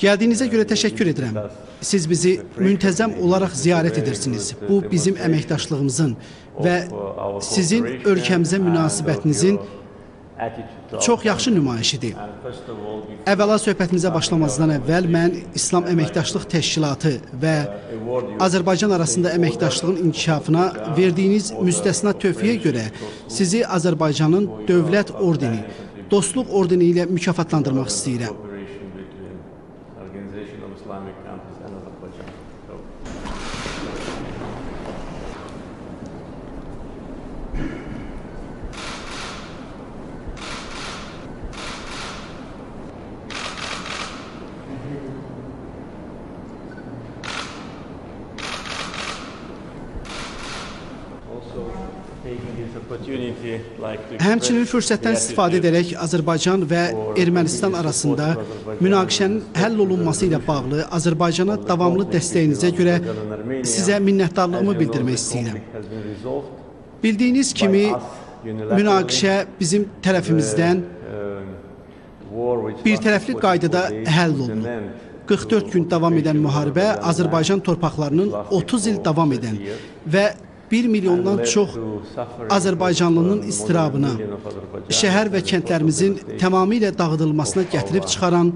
Gəldiyinizə görə təşəkkür edirəm. Siz bizi müntəzəm olaraq ziyarət edirsiniz. Bu bizim əməkdaşlığımızın və sizin ölkəmizə münasibətinizin çox yaxşı nümayişidir. Əvvəla söhbətimizə başlamazdan əvvəl mən İslam Əməkdaşlıq Təşkilatı və Azərbaycan arasında əməkdaşlığın inkişafına verdiyiniz müstəsna tövfiyə görə sizi Azərbaycanın Dövlət Ordeni, Dostluq Ordeni ilə mükafatlandırmaq istəyirəm. Həmçinin fürsətdən istifadə edərək Azərbaycan və Ermənistan arasında münaqişənin həll olunması ilə bağlı Azərbaycana davamlı dəstəyinizə görə sizə minnətdarlığımı bildirmək istəyirəm. Bildiyiniz kimi münaqişə bizim tərəfimizdən which bir tərəfli 44 qaydada həll olunub. an end. 44 gün davam edən müharibə Azərbaycan torpaqlarının 30 il davam edən və 1 milyondan çox Azərbaycanlının istirabına, şəhər və kəndlərimizin tamamilə dağıdılmasına gətirib çıxaran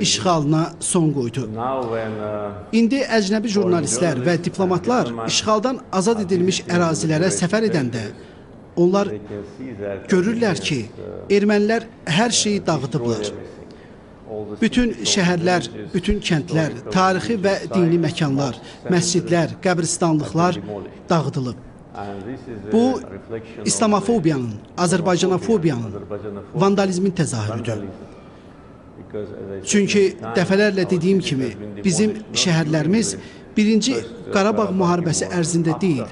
işğalına son qoydu. Uh, İndi əcnəbi jurnalistlər və diplomatlar işğaldan azad edilmiş ərazilərə səfər edəndə onlar görürlər ki, ermənilər hər şeyi dağıdıblar. Bütün şəhərlər, bütün kəndlər, tarixi və dini məkanlar, məscidlər, qəbristanlıqlar dağıdılıb. Bu İslamofobiyanın, Azərbaycanofobiyanın, vandalizmin təzahürüdür. Çünki dəfələrlə dediyim kimi bizim şəhərlərimiz birinci Qarabağ müharibəsi ərzində deyil,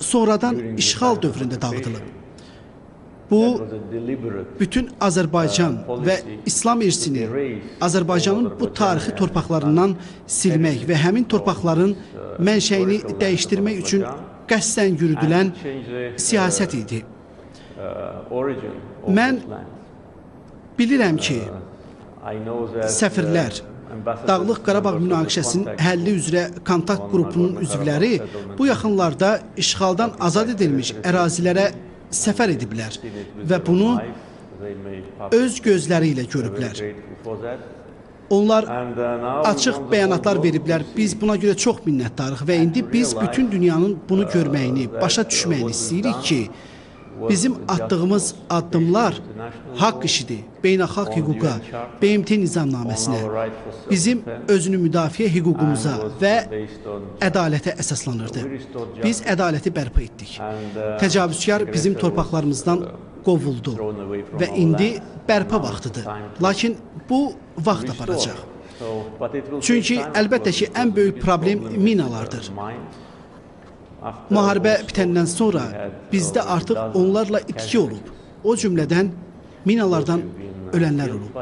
sonradan işğal dövründə dağıdılıb. Bu bütün Azərbaycan və İslam irsini Azərbaycanın bu tarixi torpaqlarından silmək və həmin torpaqların mənşəyini dəyişdirmək üçün qəsdən yürüdülən the siyasət idi. uh, Mən. Bilirəm ki, səfirlər uh, Dağlıq Qarabağ münaqişəsinin həlli üzrə kontakt qrupunun üzvləri bu yaxınlarda işğaldan azad edilmiş ərazilərə səfər ediblər və bunu öz gözləri ilə görüblər. Onlar açıq bəyanatlar veriblər. Biz buna görə çox minnətdarıq və indi biz bütün dünyanın bunu görməyini, başa düşməyini istəyirik ki, bizim atdığımız addımlar haqq işidir. Beynəlxalq hüquqa, BMT nizamnaməsinə, bizim özünü müdafiə hüququmuza və ədalətə əsaslanırdı. Biz ədaləti bərpa etdik. Təcavüzkar bizim torpaqlarımızdan qovuldu və indi bərpa vaxtıdır. Lakin bu vaxt aparacaq. Çünki əlbəttə ki, ən böyük problem minalardır. Müharibə bitəndən sonra bizdə artıq onlarla itki olub. O cümlədən minalardan ölənlər olub.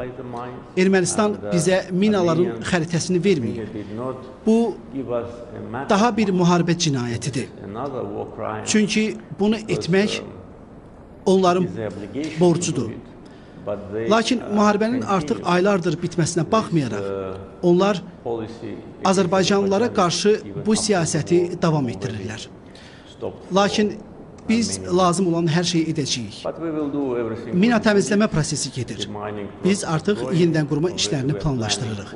Ermənistan bizə minaların xəritəsini verməyib. Bu daha bir müharibə cinayətidir. Çünki bunu etmək onların borcudur. Lakin müharibənin artıq aylardır bitməsinə baxmayaraq, onlar Azərbaycanlılara qarşı bu siyasəti davam etdirirlər. Lakin biz lazım olan hər şeyi edəcəyik. Mina təmizləmə prosesi gedir. Biz artıq yenidən qurma işlərini planlaşdırırıq.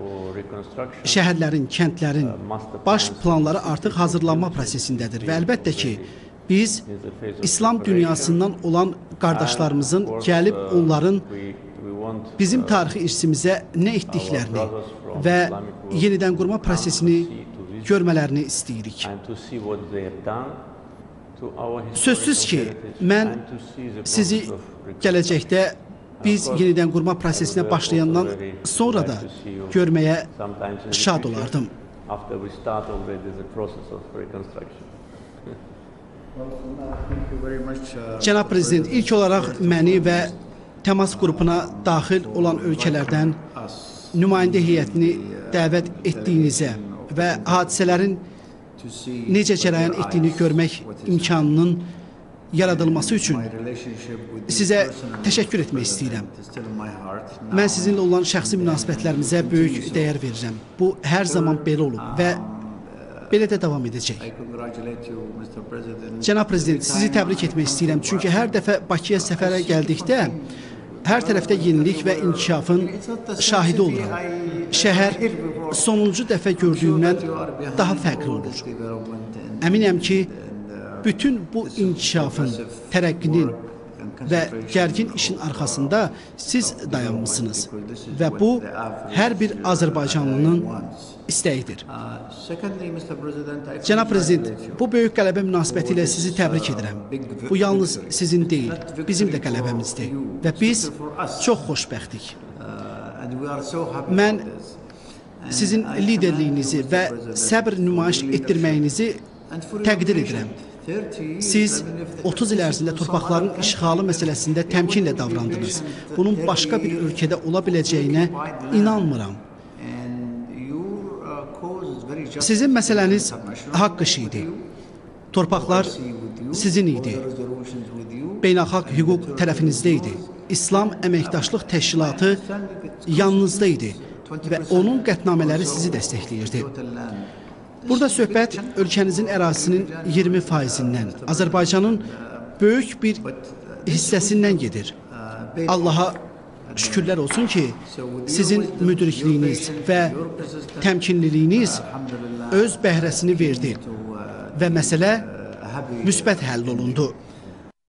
Şəhərlərin, kəndlərin baş planları artıq hazırlanma prosesindədir və əlbəttə ki, biz İslam dünyasından olan qardaşlarımızın gəlib onların bizim tarixi irsimizə nə etdiklərini və yenidən qurma prosesini görmələrini istəyirik. Sözsüz ki, mən sizi gələcəkdə biz yenidən qurma prosesinə başlayandan sonra da görməyə şad olardım. After we start already the process of reconstruction. Cənab prezident, ilk olaraq məni və təmas qrupuna daxil olan ölkələrdən nümayəndə heyətini dəvət etdiyinizə və hadisələrin necə cərəyan etdiyini görmək imkanının yaradılması üçün sizə təşəkkür etmək istəyirəm. Mən sizinlə olan şəxsi münasibətlərimizə böyük dəyər verirəm. Bu hər zaman belə olub və belə də davam edəcək. Cənab prezident, sizi təbrik etmək istəyirəm, çünki hər dəfə Bakıya səfərə gəldikdə hər tərəfdə yenilik və inkişafın şahidi oluram. Şəhər sonuncu dəfə gördüyümdən daha fərqli olur. Əminəm ki, bütün bu inkişafın, tərəqqinin və gərgin işin arxasında siz dayanmısınız və bu hər bir Azərbaycanlının istəyidir. Cənab prezident, bu böyük qələbə münasibətilə sizi təbrik edirəm. Bu yalnız sizin deyil, bizim də qələbəmizdir və biz çox xoşbəxtik. Mən sizin liderliyinizi və səbr nümayiş etdirməyinizi təqdir edirəm. Siz 30 il ərzində torpaqların işğalı məsələsində təmkinlə davrandınız. Bunun başqa bir ölkədə ola biləcəyinə inanmıram. Sizin məsələniz haqq işi idi. Torpaqlar sizin idi. Beynəlxalq hüquq tərəfinizdə idi. İslam Əməkdaşlıq Təşkilatı yanınızda idi və onun qətnamələri sizi dəstəkləyirdi. Burada söhbət ölkənizin ərazisinin 20%-dən, Azərbaycanın böyük bir hissəsindən gedir. Allaha şükürlər olsun ki, sizin müdrikliyiniz və təmkinliliyiniz öz bəhrəsini verdi və məsələ müsbət həll olundu.